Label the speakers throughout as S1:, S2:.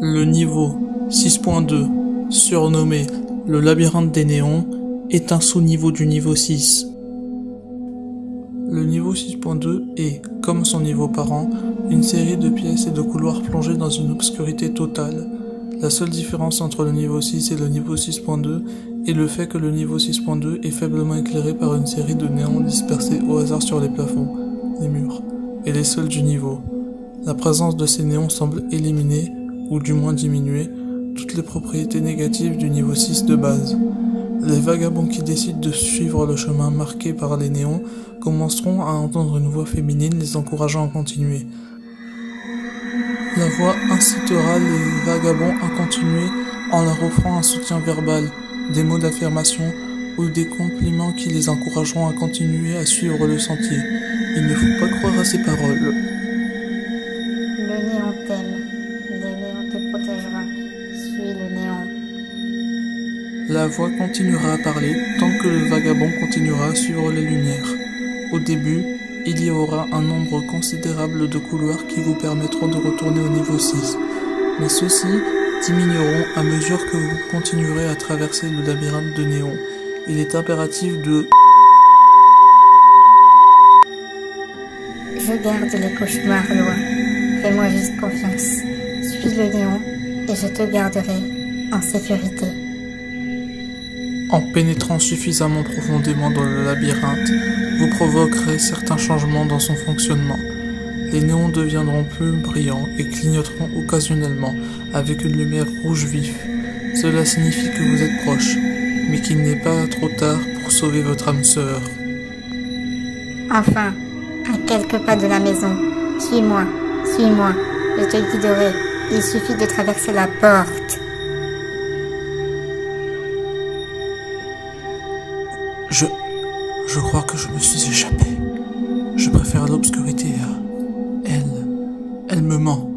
S1: Le niveau 6.2, surnommé le labyrinthe des néons, est un sous-niveau du niveau 6. Le niveau 6.2 est, comme son niveau parent, une série de pièces et de couloirs plongés dans une obscurité totale. La seule différence entre le niveau 6 et le niveau 6.2 est le fait que le niveau 6.2 est faiblement éclairé par une série de néons dispersés au hasard sur les plafonds, les murs et les sols du niveau. La présence de ces néons semble éliminer, ou du moins diminuer, toutes les propriétés négatives du niveau 6 de base. Les vagabonds qui décident de suivre le chemin marqué par les néons commenceront à entendre une voix féminine les encourageant à continuer. La voix incitera les vagabonds à continuer en leur offrant un soutien verbal, des mots d'affirmation ou des compliments qui les encourageront à continuer à suivre le sentier. Il ne faut pas croire à ces paroles.
S2: Suis le néon.
S1: La voix continuera à parler tant que le vagabond continuera à suivre les lumières. Au début, il y aura un nombre considérable de couloirs qui vous permettront de retourner au niveau 6, mais ceux-ci diminueront à mesure que vous continuerez à traverser le labyrinthe de néon. Il est impératif de
S2: Je garde les cauchemars loin. Fais-moi juste confiance. Suis le néon et je te garderai en sécurité.
S1: En pénétrant suffisamment profondément dans le labyrinthe, vous provoquerez certains changements dans son fonctionnement. Les néons deviendront plus brillants et clignoteront occasionnellement avec une lumière rouge vif. Cela signifie que vous êtes proche, mais qu'il n'est pas trop tard pour sauver votre âme sœur.
S2: Enfin, à quelques pas de la maison. Suis-moi, suis-moi, je te guiderai. Il suffit de traverser la porte.
S1: Je. Je crois que je me suis échappé. Je préfère l'obscurité à. Elle. Elle me ment.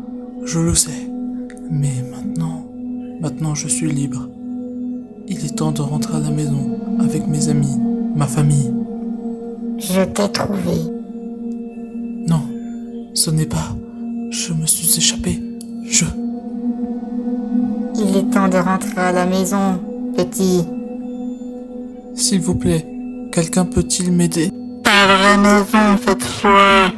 S1: Je le sais. Mais maintenant. Maintenant je suis libre. Il est temps de rentrer à la maison avec mes amis, ma famille.
S2: Je t'ai trouvé.
S1: Non, ce n'est pas. Je me suis échappé.
S2: Il est temps de rentrer à la maison, petit.
S1: S'il vous plaît, quelqu'un peut-il m'aider?
S2: À la maison cette fois.